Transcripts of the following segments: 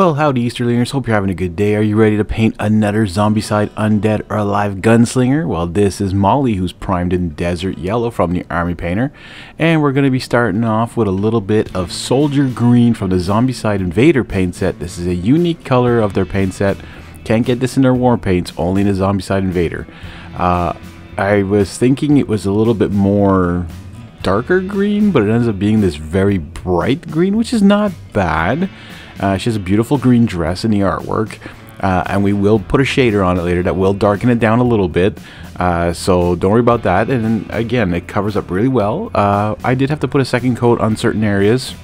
Well, howdy Easterlingers, hope you're having a good day. Are you ready to paint another Zombicide Undead or Alive Gunslinger? Well, this is Molly who's primed in Desert Yellow from the Army Painter. And we're going to be starting off with a little bit of Soldier Green from the Zombicide Invader paint set. This is a unique color of their paint set. Can't get this in their war paints, only in the Zombicide Invader. Uh, I was thinking it was a little bit more darker green, but it ends up being this very bright green, which is not bad. Uh, she has a beautiful green dress in the artwork. Uh, and we will put a shader on it later that will darken it down a little bit. Uh, so don't worry about that. And again, it covers up really well. Uh, I did have to put a second coat on certain areas.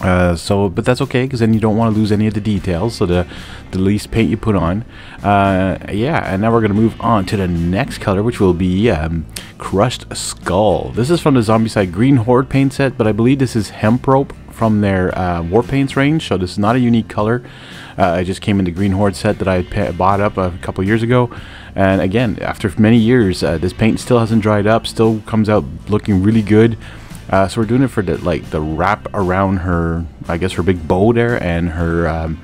Uh, so, but that's okay because then you don't want to lose any of the details. So the the least paint you put on, uh, yeah. And now we're gonna move on to the next color, which will be um, crushed skull. This is from the Zombicide Green Horde paint set, but I believe this is hemp rope from their uh, War Paints range, so this is not a unique color. Uh, it just came in the Green Horde set that I bought up a couple years ago. And again, after many years, uh, this paint still hasn't dried up, still comes out looking really good. Uh, so we're doing it for the like the wrap around her, I guess her big bow there, and her um,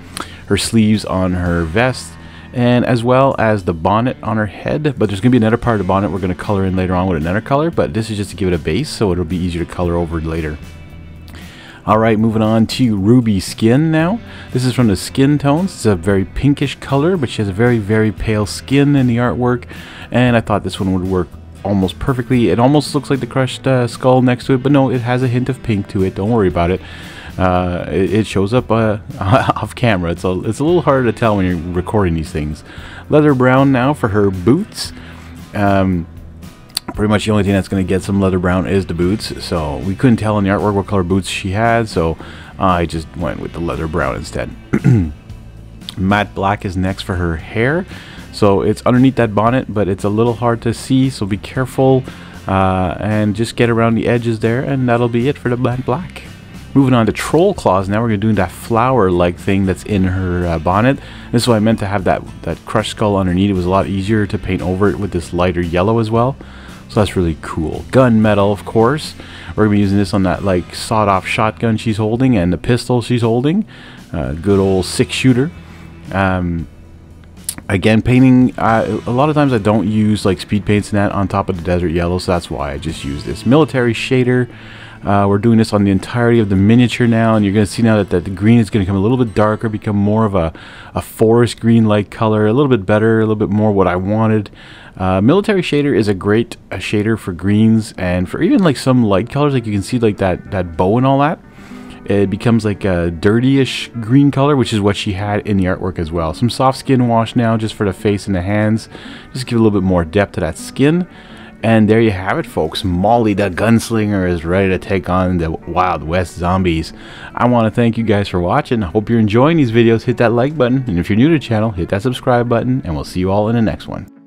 her sleeves on her vest, and as well as the bonnet on her head. But there's gonna be another part of the bonnet we're gonna color in later on with another color. But this is just to give it a base, so it'll be easier to color over later. Alright, moving on to Ruby Skin now. This is from the Skin Tones. It's a very pinkish color, but she has a very, very pale skin in the artwork. And I thought this one would work almost perfectly. It almost looks like the crushed uh, skull next to it, but no, it has a hint of pink to it. Don't worry about it. Uh, it, shows up uh, off camera. It's a, it's a little harder to tell when you're recording these things. Leather brown now for her boots. Um, pretty much the only thing that's going to get some leather brown is the boots. So we couldn't tell in the artwork what color boots she had, so I just went with the leather brown instead. Matte black is next for her hair. So it's underneath that bonnet, but it's a little hard to see, so be careful. Uh, and just get around the edges there, and that'll be it for the matte black. Moving on to troll claws, now we're to do that flower-like thing that's in her uh, bonnet. This is why I meant to have that, that crushed skull underneath. It was a lot easier to paint over it with this lighter yellow as well. So that's really cool. Gunmetal, of course. We're going to be using this on that like sawed-off shotgun she's holding and the pistol she's holding. Uh, good old six-shooter. Um, again, painting, a lot of times I don't use like speed paints and that on top of the desert yellow, so that's why I just use this. Military shader. Uh, we're doing this on the entirety of the miniature now, and you're going to see now that, that the green is going to become a little bit darker, become more of a, a forest green-like color, a little bit better, a little bit more what I wanted. Uh, military shader is a great uh, shader for greens and for even like some light colors, like you can see like that, that bow and all that. It becomes like a dirtyish green color, which is what she had in the artwork as well. Some soft skin wash now just for the face and the hands. Just give a little bit more depth to that skin. And there you have it, folks. Molly the Gunslinger is ready to take on the Wild West zombies. I want to thank you guys for watching. I hope you're enjoying these videos. Hit that like button. And if you're new to the channel, hit that subscribe button. And we'll see you all in the next one.